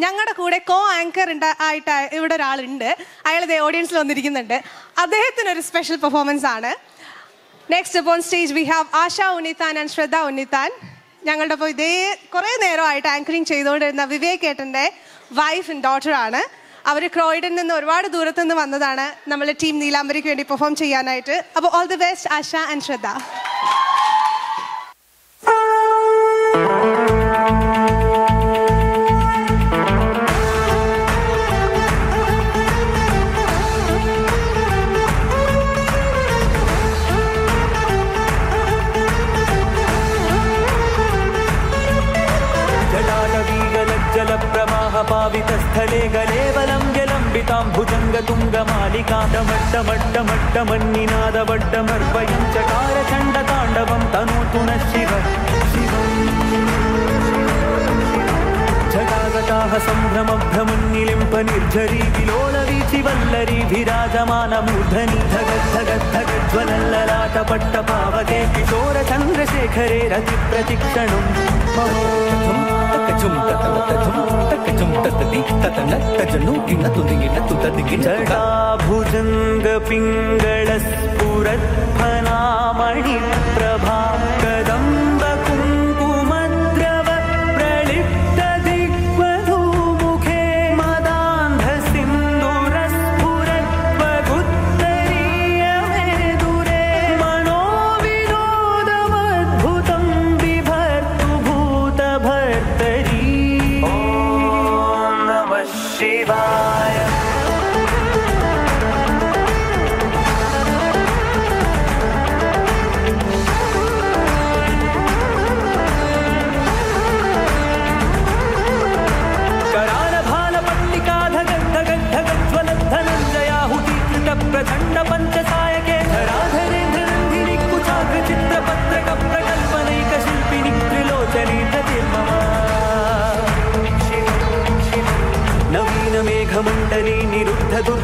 ഞങ്ങളുടെ കൂടെ കോ ആങ്കർ ആയിട്ട് ഇവിടെ ഒരാളുണ്ട്. അയാൾ ഇതേ ഓഡിയൻസിൽ വന്നിരിക്കുന്നുണ്ട്. അദ്ദേഹത്തിന് ഒരു സ്പെഷ്യൽ പെർഫോമൻസ് ആണ്. Next upon stage we have Asha Unnithan and Shraddha Unnithan ഞങ്ങളുടെ ഇപ്പോൾ ഇതേ കുറേ നേരമായിട്ട് ആങ്കറിങ് ചെയ്തുകൊണ്ടിരുന്ന വിവേക് ഏട്ടന്റെ വൈഫ് ആൻഡ് ഡോട്ടർ ആണ്. അവർ ക്രോയിഡിൽ നിന്ന് ഒരുപാട് ദൂരത്തു നിന്ന് വന്നതാണ്. നമ്മളെ ടീം നീലാംബരിക്ക് വേണ്ടി പെർഫോം ചെയ്യാനായിട്ട്. അപ്പോൾ all the best Asha and Shraddha. जटाटवीगलज्जलप्रवाहपावितस्थले गलेवलं चकारचण्डताण्डवं तनोतु नः शिव। शिवम् जटागताः सम्भ्रमभ्रमन्निलिम्प निर्झरी विलोलवीचि वल्लरी शेखरेरतिप्रतिक्षणं तकजुं तथं तथुं तकजुं तच न तु निकिटतु तत् किटा भुजङ्गपिङ्गळस्पुरफनामणि प्रभाकम्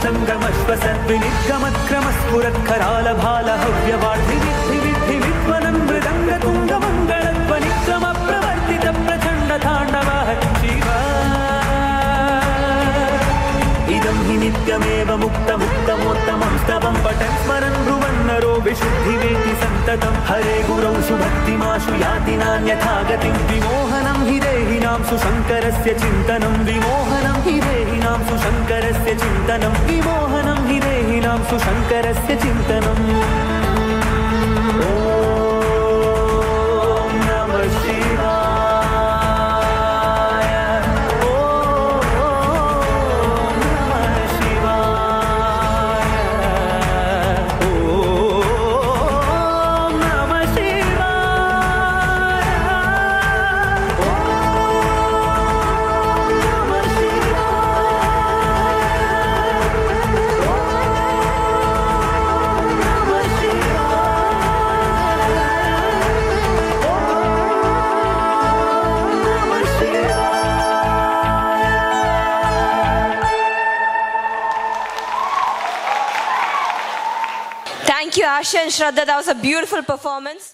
जयत्पदभ्रविभ्रमभ्रमद्भुजङ्गमश्वसद्विनिर्गमत्क्रमस्फुरत्खरालभालहव्यवाढ्भिविद्धिविद्धिविध्वनं मृदङ्गतुङ्गमङ्गलध्वनिक्रमप्रवर्तितप्रचण्डताण्डवः शिव इदं हि नित्यमेव मुक्तमुक्तमोत्तमं स्तवं पठन् स्मरन् ब्रुवन्नरो विशुद्धिवेति सन्ततं। हरे गुरौ सुभक्तिमाशु याति नान्यथा गतिं विमोहनं हि देहिनां सुशङ्करस्य चिन्तनं विमोहनं हि देहिनां सुशङ्करस्य चिन्तनं विमोहनं हि देहिनां सुशङ्करस्य चिन्तनम् Asha and Shraddha. That was a beautiful performance.